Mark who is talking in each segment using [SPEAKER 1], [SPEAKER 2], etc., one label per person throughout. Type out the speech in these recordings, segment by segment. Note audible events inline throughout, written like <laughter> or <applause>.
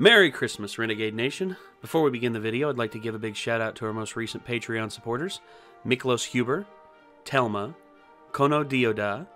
[SPEAKER 1] Merry Christmas, Renegade Nation. Before we begin the video, I'd like to give a big shout out to our most recent Patreon supporters Miklos Huber, Telma, Kono Dioda,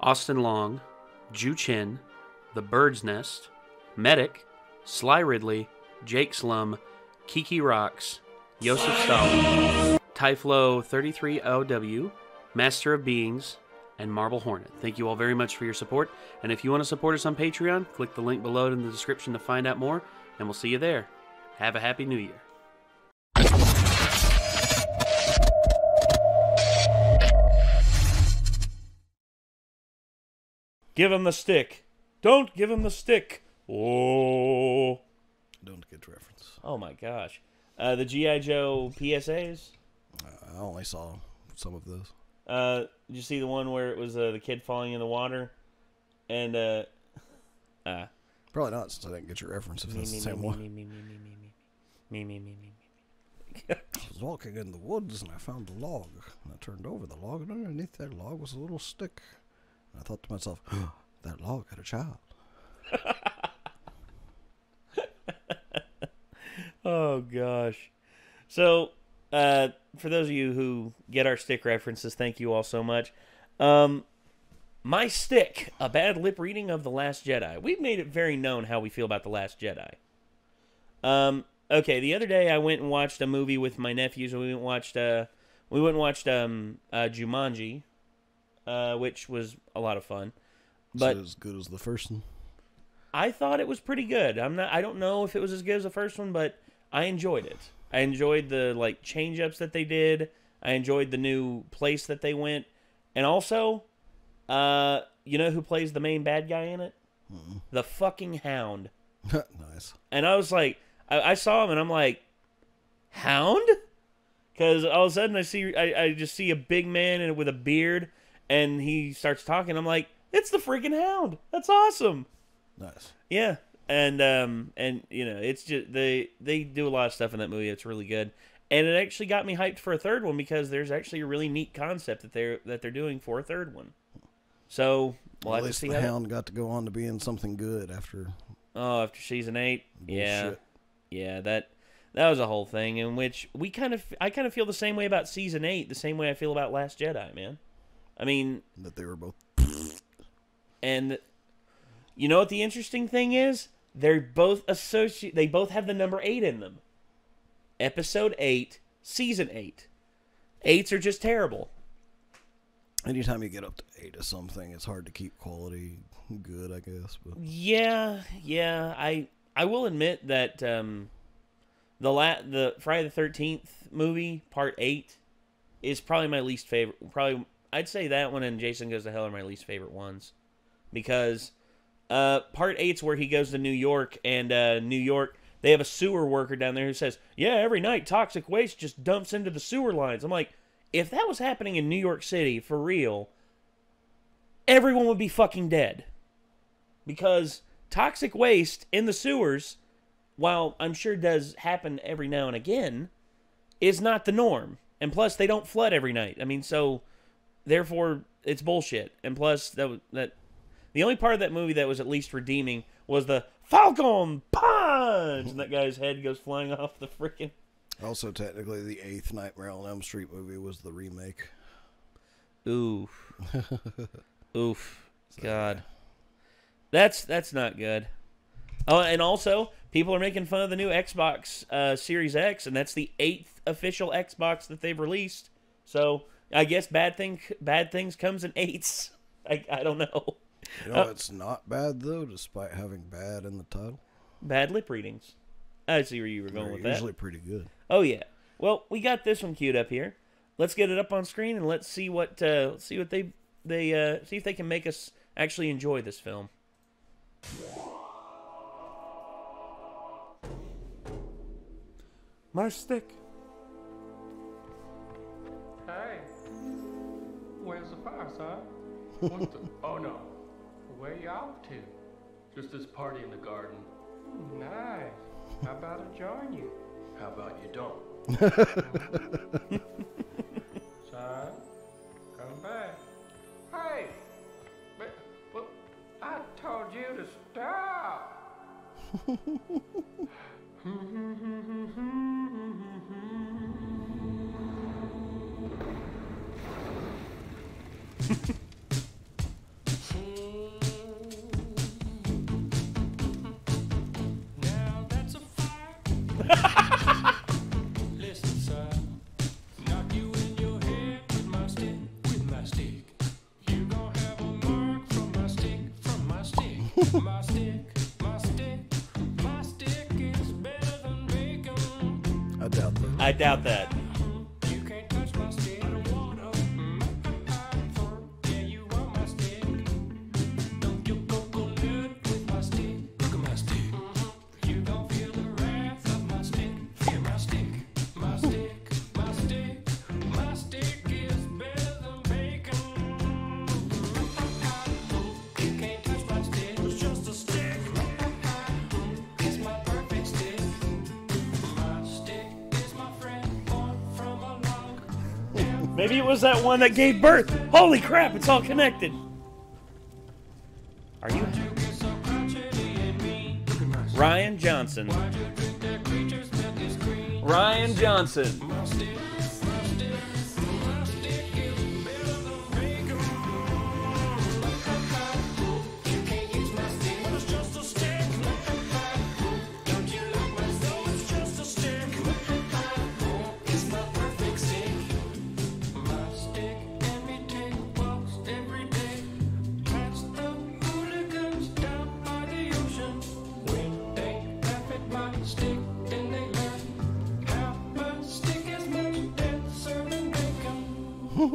[SPEAKER 1] Austin Long, Ju Chin, The Bird's Nest, Medic, Sly Ridley, Jake Slum, Kiki Rocks, Joseph Stalin, Tyflo 33OW, Master of Beings, and Marble Hornet. Thank you all very much for your support. And if you want to support us on Patreon, click the link below in the description to find out more, and we'll see you there. Have a happy new year. Give him the stick. Don't give him the stick. Oh.
[SPEAKER 2] Don't get the reference.
[SPEAKER 1] Oh my gosh. Uh, the G.I. Joe PSAs.
[SPEAKER 2] I only saw some of those.
[SPEAKER 1] Uh, did you see the one where it was uh, the kid falling in the water? And, uh, uh,
[SPEAKER 2] Probably not, since I didn't get your reference. If
[SPEAKER 1] me,
[SPEAKER 2] that's the
[SPEAKER 1] me,
[SPEAKER 2] same
[SPEAKER 1] me,
[SPEAKER 2] one.
[SPEAKER 1] me, me, me, me, me, me, me, me, me, me.
[SPEAKER 2] I was walking in the woods and I found a log. And I turned over the log, and underneath that log was a little stick. And I thought to myself, that log had a child.
[SPEAKER 1] Oh gosh. So, uh, for those of you who get our stick references, thank you all so much. Um, my stick, a bad lip reading of The Last Jedi. We've made it very known how we feel about The Last Jedi. Um, okay, the other day I went and watched a movie with my nephews. We went and watched, uh, we went and watched, um, uh, Jumanji, uh, which was a lot of fun. But
[SPEAKER 2] as good as the first one?
[SPEAKER 1] I thought it was pretty good. I'm not. I don't know if it was as good as the first one, but I enjoyed it. I enjoyed the like change ups that they did. I enjoyed the new place that they went, and also, uh, you know who plays the main bad guy in it? The fucking Hound. <laughs>
[SPEAKER 2] nice.
[SPEAKER 1] And I was like, I, I saw him, and I'm like, Hound? Because all of a sudden I see, I, I just see a big man and with a beard, and he starts talking. I'm like, it's the freaking Hound. That's awesome.
[SPEAKER 2] Nice.
[SPEAKER 1] Yeah, and um and you know it's just they they do a lot of stuff in that movie. It's really good, and it actually got me hyped for a third one because there's actually a really neat concept that they're that they're doing for a third one. So we'll
[SPEAKER 2] At least
[SPEAKER 1] see
[SPEAKER 2] the hound got to go on to being something good after
[SPEAKER 1] oh, after season eight, yeah, yeah, that that was a whole thing in which we kind of I kind of feel the same way about season eight, the same way I feel about Last Jedi, man. I mean,
[SPEAKER 2] that they were both.
[SPEAKER 1] And you know what the interesting thing is? They're both associate. They both have the number eight in them. Episode eight, season eight. Eights are just terrible.
[SPEAKER 2] Anytime you get up to eight of something, it's hard to keep quality good, I guess. But
[SPEAKER 1] Yeah, yeah. I I will admit that um, the la- the Friday the Thirteenth movie part eight is probably my least favorite. Probably I'd say that one and Jason Goes to Hell are my least favorite ones because uh, part eight's where he goes to New York and uh, New York they have a sewer worker down there who says, "Yeah, every night toxic waste just dumps into the sewer lines." I'm like, if that was happening in New York City for real, everyone would be fucking dead because toxic waste in the sewers, while I'm sure does happen every now and again, is not the norm. And plus, they don't flood every night. I mean, so therefore, it's bullshit. And plus, that that the only part of that movie that was at least redeeming was the Falcon punch, and that guy's head goes flying off the freaking.
[SPEAKER 2] also, technically, the eighth Nightmare on Elm Street movie was the remake.
[SPEAKER 1] Oof. <laughs> Oof. God. That's that's not good. Oh, and also people are making fun of the new Xbox uh, Series X, and that's the eighth official Xbox that they've released. So I guess bad thing bad things comes in eights. <laughs> I I don't know.
[SPEAKER 2] You know,
[SPEAKER 1] Uh,
[SPEAKER 2] it's not bad though, despite having bad in the title.
[SPEAKER 1] Bad lip readings. I see where you were going
[SPEAKER 2] They're
[SPEAKER 1] with that.
[SPEAKER 2] usually pretty good.
[SPEAKER 1] Oh yeah. Well, we got this one queued up here. Let's get it up on screen and let's see what uh, let's see what they they uh, see if they can make us actually enjoy this film. My stick.
[SPEAKER 3] Hey, where's the fire, son? What the? <laughs> Oh no, where you off to?
[SPEAKER 4] Just this party in the garden.
[SPEAKER 3] Hmm, nice. How about I join you,
[SPEAKER 4] How about you don't? <laughs>
[SPEAKER 3] son? Come back. Hey, but, but I told you to stop. <laughs> <laughs>
[SPEAKER 2] doubt that.
[SPEAKER 1] Maybe it was that one that gave birth. Holy crap! It's all connected. Are you
[SPEAKER 3] Rian Johnson. so crotchety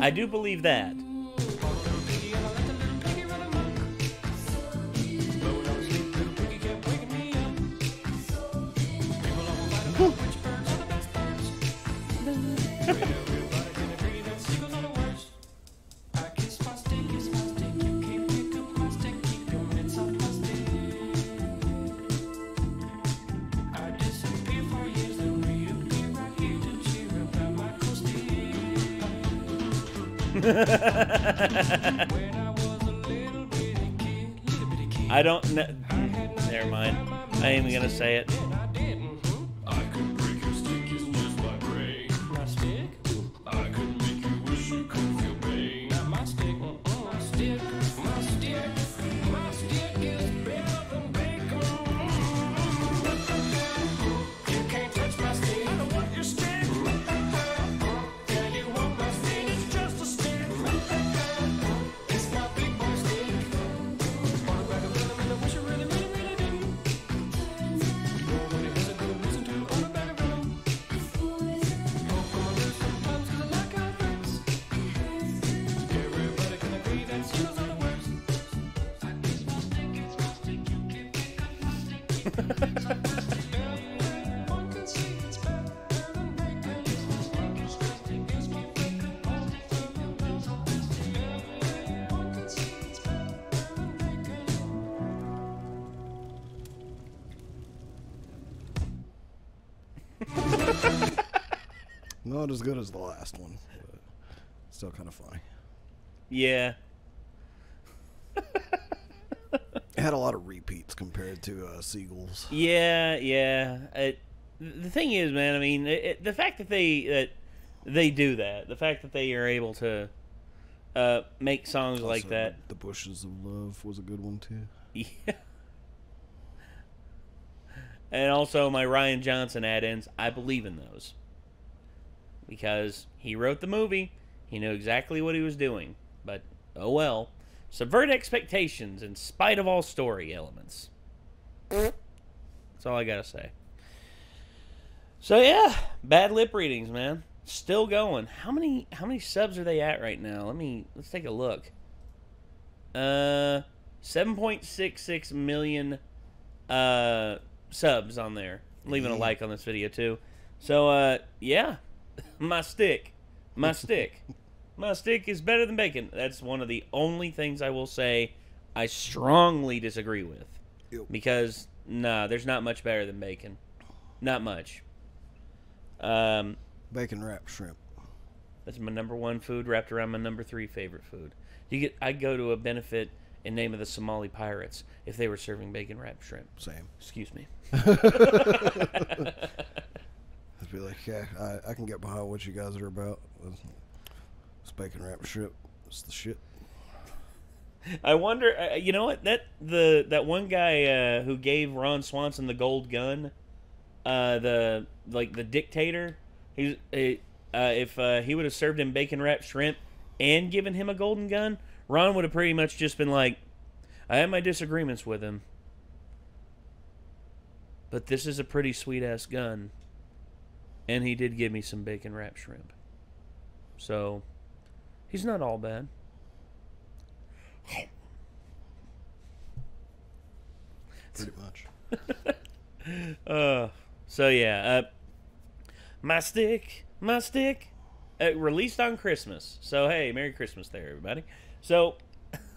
[SPEAKER 1] I do believe that.
[SPEAKER 3] I
[SPEAKER 1] don't. kn- Never mind. I ain't even gonna say it.
[SPEAKER 3] Not
[SPEAKER 2] as good as the last one, but still kind of funny.
[SPEAKER 1] Yeah.
[SPEAKER 2] It had a lot of repeats compared to uh, Seagulls.
[SPEAKER 1] Yeah, yeah. It, the thing is, man. I mean, it, the fact that they that they do that, the fact that they are able to uh, make songs like that.
[SPEAKER 2] The Bushes of Love was a good one too.
[SPEAKER 1] Yeah. <laughs> And also my Rian Johnson add-ins, I believe in those. Because he wrote the movie, he knew exactly what he was doing. But oh well. Subvert expectations in spite of all story elements. That's all I gotta say. So yeah, bad lip readings, man. Still going. How many how many subs are they at right now? Let me let's take a look. Uh 7.66 million uh subs on there. Leaving a like on this video too. So uh yeah, my stick. My stick. My stick is better than bacon. That's one of the only things I will say I strongly disagree with.
[SPEAKER 2] Yep.
[SPEAKER 1] Because nah, there's not much better than bacon. Not much. Um
[SPEAKER 2] Bacon wrapped shrimp.
[SPEAKER 1] that's my number one food, wrapped around my number three favorite food. You get, I go to a benefit in name of the Somali pirates if they were serving bacon wrapped shrimp.
[SPEAKER 2] Same.
[SPEAKER 1] Excuse me. <laughs> <laughs>
[SPEAKER 2] Be like, yeah, I, I can get behind what you guys are about. It's bacon wrapped shrimp. It's the shit.
[SPEAKER 1] I wonder. Uh, you know what? That the that one guy uh, who gave Ron Swanson the gold gun, uh, the like the dictator. He's uh, uh, if uh, he would have served him bacon wrapped shrimp and given him a golden gun, Ron would have pretty much just been like, I have my disagreements with him, but this is a pretty sweet ass gun, and he did give me some bacon wrapped shrimp. So, he's not all bad.
[SPEAKER 2] Pretty much. <laughs>
[SPEAKER 1] Uh, so yeah, uh, my stick, my stick, uh, released on Christmas. So hey, Merry Christmas there, everybody. So,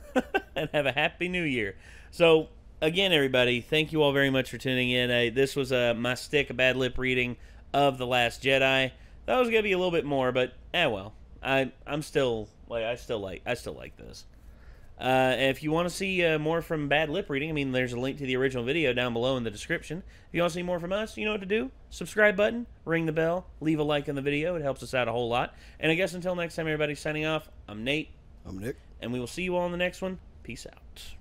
[SPEAKER 1] <laughs> and have a Happy New Year. So again, everybody, thank you all very much for tuning in. Uh, this was uh, my stick, a bad lip reading of the Last Jedi. That was gonna be a little bit more, but eh, well, I I'm still like I still like I still like this. Uh, if you want to see uh, more from Bad Lip Reading, I mean, there's a link to the original video down below in the description. If you want to see more from us, you know what to do. Subscribe button, ring the bell, leave a like on the video. It helps us out a whole lot. And I guess until next time, everybody, signing off. I'm Nate,
[SPEAKER 2] I'm Nick.
[SPEAKER 1] and we will see you all in the next one. Peace out.